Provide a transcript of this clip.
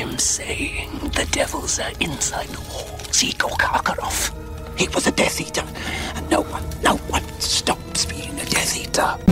I'm saying the devils are inside the walls. Igor Karkaroff. He was a Death Eater, and no one, no one stops being a Death Eater.